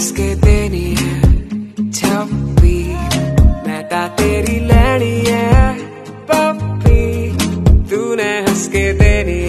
हंस के देनी है। छप्पी मैं ता तेरी लैनी है। पप्पी, तूने हंस के देनी